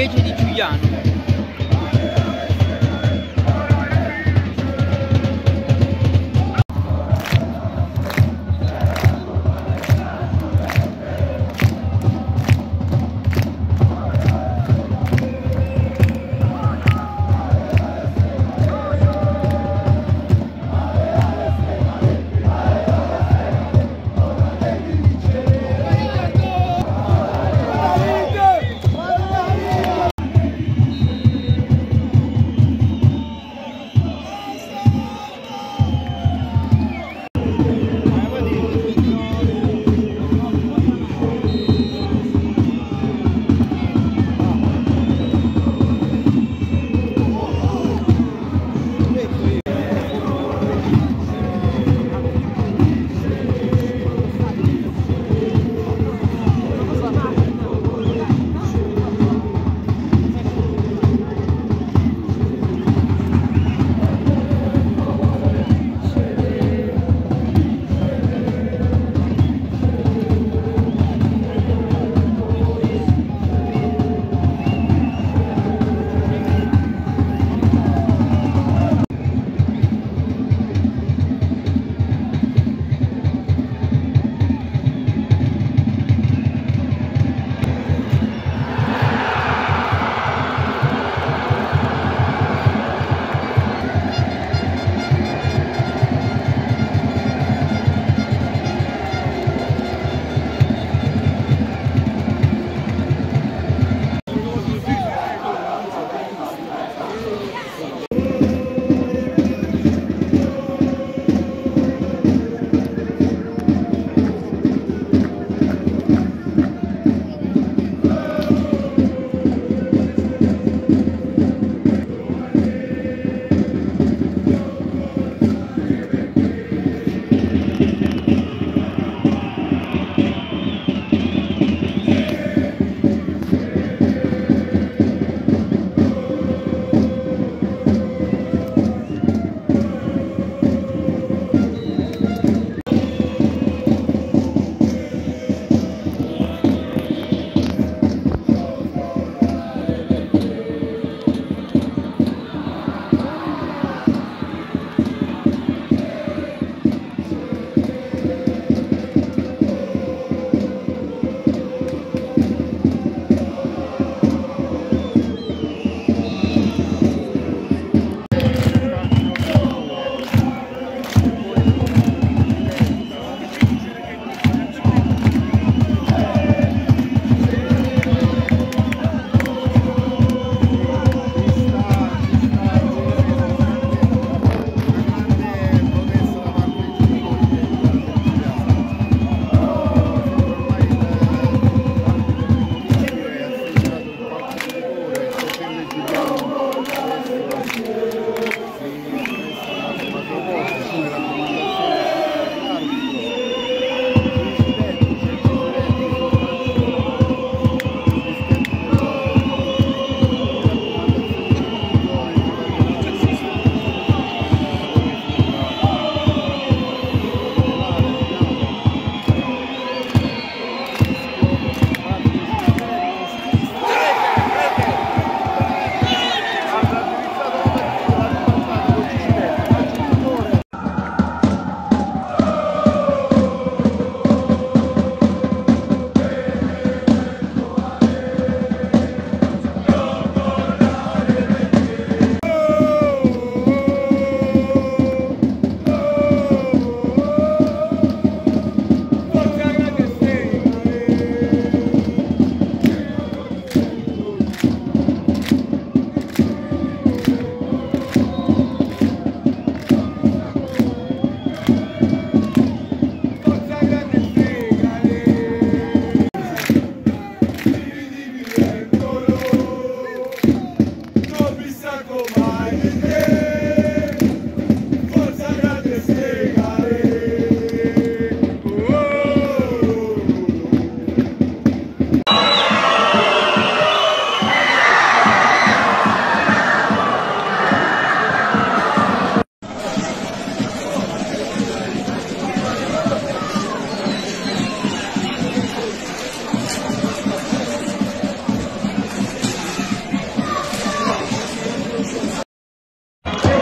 parcheggio di Giuliano. Yeah.